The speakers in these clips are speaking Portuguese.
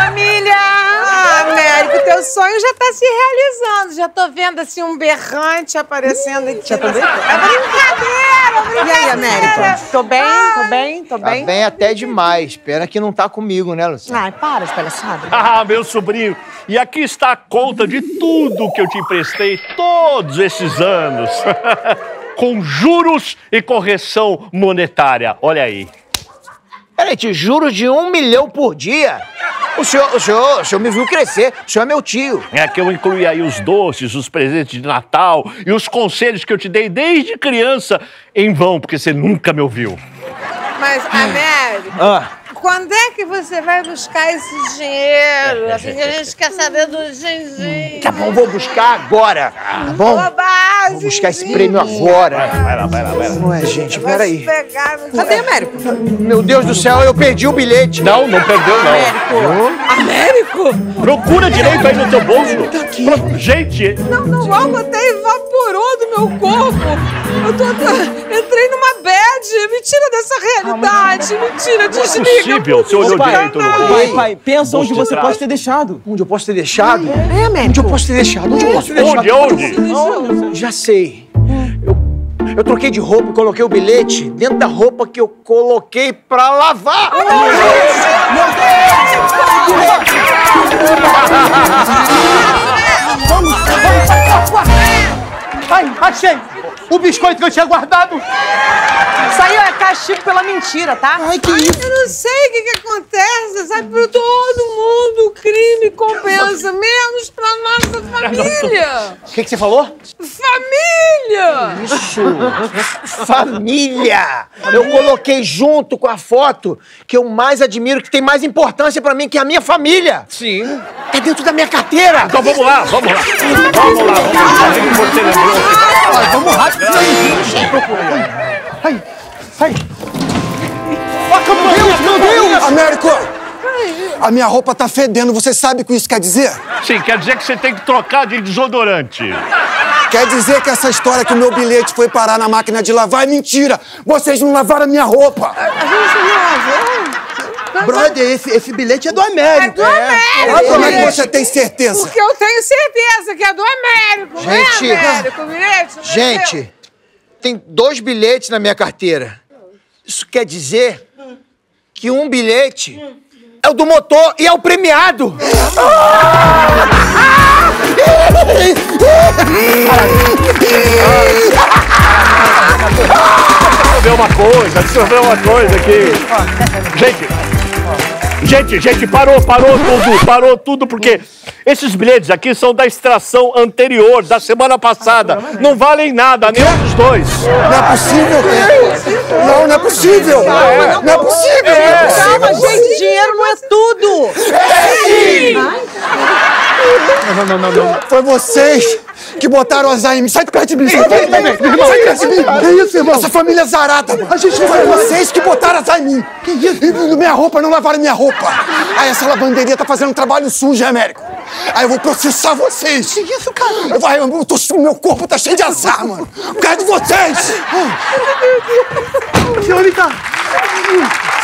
família! Ah, Américo, teu sonho já tá se realizando. Já tô vendo assim um berrante aparecendo aqui. Já tô? É brincadeira, brincadeira. E aí, Américo? Tô bem, tô bem, tô Tá bem. bem até demais. Pena que não tá comigo, né, Luciano? Ai, para de palhaçada. Ah, meu sobrinho, e aqui está a conta de tudo que eu te emprestei todos esses anos. Com juros e correção monetária. Olha aí. Peraí, te juro de um milhão por dia. O senhor, o senhor, o senhor me viu crescer. O senhor é meu tio. É que eu incluí aí os doces, os presentes de Natal e os conselhos que eu te dei desde criança em vão, porque você nunca me ouviu. Mas, Américo, Ah, quando é que você vai buscar esse dinheiro? Assim a gente quer saber do genzinho. tá bom, vou buscar agora. Tá bom? Bobagem. Vou buscar esse prêmio agora. Vai lá, vai lá, vai lá. Não é, gente, Vai peraí. se pegar no- Cadê Américo? Meu Deus do céu, eu perdi o bilhete. Não, não perdeu, não. Américo? Procura direito aí no teu bolso. Pro- Gente, Não, não, algo até evaporou do meu corpo. Eu tô, entrei numa dessa realidade. Me tira, não é desliga. possível. Você olhou pai. direito no Pai, bolso. pai, pensa onde você pode ter deixado. Onde eu posso ter deixado? É, Américo. Onde eu posso ter deixado? Onde eu posso ter deixado? Onde, onde? Já sei. Eu, eu troquei de roupa e coloquei o bilhete dentro da roupa que eu coloquei pra lavar. Ai, achei! O biscoito que eu tinha guardado! Aí é castigo pela mentira, tá? Ai, que isso? Eu não sei o que, que acontece, sabe? Para todo mundo o crime compensa, menos pra nossa família. O que, que você falou? Família! Isso! Família! Eu coloquei junto com a foto que eu mais admiro, que tem mais importância pra mim, que é a minha família. Sim. Tá dentro da minha carteira. Então vamos lá, vamos lá. Vamos lá, vamos lá. Você lembrou. Vamos rápido! A minha roupa tá fedendo, você sabe o que isso quer dizer? Sim, quer dizer que você tem que trocar de desodorante. Quer dizer que essa história que o meu bilhete foi parar na máquina de lavar é mentira! Vocês não lavaram a minha roupa! Brother, esse, esse bilhete é do Américo! Do Américo! Ah, como é que você tem certeza? Porque eu tenho certeza que é do Américo, Gente. não é Américo? o bilhete? Não é Gente, tem dois bilhetes na minha carteira. Isso quer dizer que um bilhete é o do motor e é o premiado. Deixa eu ver uma coisa, deixa eu ver uma coisa aqui. Gente, gente, gente, parou, parou tudo, parou tudo, porque esses bilhetes aqui são da extração anterior, da semana passada. Não valem nada, nenhum dos dois. Não é possível! Não, não é possível! Não é possível! Não é! Calma, gente, dinheiro não é tudo. Foi vocês que botaram as em mim. Sai de perto de mim! Sai de perto de mim! Sai de perto de mim! Que isso, irmão? Essa família é zarada! A gente foi vocês que botaram as em mim! Que isso? E minha roupa, não lavaram minha roupa! Aí essa lavanderia tá fazendo um trabalho sujo, hein, Américo? Aí eu vou processar vocês! Que isso, cara? Eu, vai, eu tô, meu corpo tá cheio de azar, mano! Por causa de vocês! Senhorita!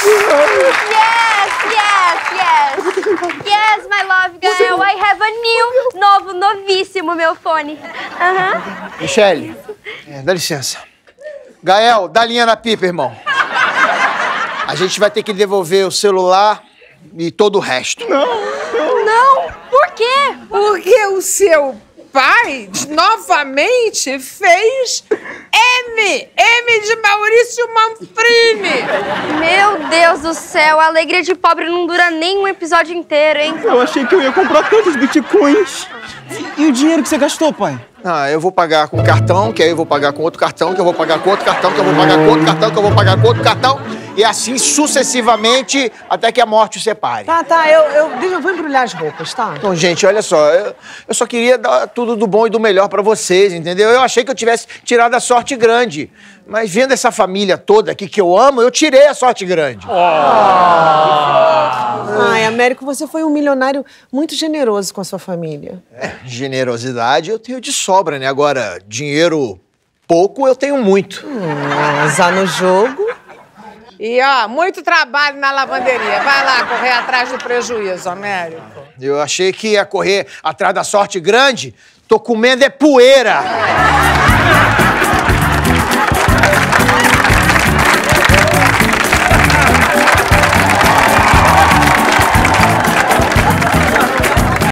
Yes, yes, yes. Yes, my love girl. I have a new, novo, novíssimo meu fone. Aham. Michele, é, dá licença. Gael, dá linha na pipa, irmão. A gente vai ter que devolver o celular e todo o resto. Não, por quê? Porque o seu pai novamente fez M. De Maurício Manfrini. Meu Deus do céu, a alegria de pobre não dura nem um episódio inteiro, hein? Eu achei que eu ia comprar tantos bitcoins! E o dinheiro que você gastou, pai? Ah, eu vou pagar com cartão, que aí eu vou pagar com outro cartão, que eu vou pagar com outro cartão, que eu vou pagar com outro cartão, que eu vou pagar com outro cartão. E assim sucessivamente até que a morte o separe. Tá, tá, eu, eu, deixa, eu vou embrulhar as roupas, tá? Então, gente, olha só, eu, eu só queria dar tudo do bom e do melhor pra vocês, entendeu? Eu achei que eu tivesse tirado a sorte grande. Mas vendo essa família toda aqui que eu amo, eu tirei a sorte grande. Ai, Américo, você foi um milionário muito generoso com a sua família. Generosidade eu tenho de sobra, né? Agora, dinheiro pouco eu tenho muito. Usar no jogo. E, ó, muito trabalho na lavanderia. Vai lá correr atrás do prejuízo, Américo. Eu achei que ia correr atrás da sorte grande. Tô comendo é poeira.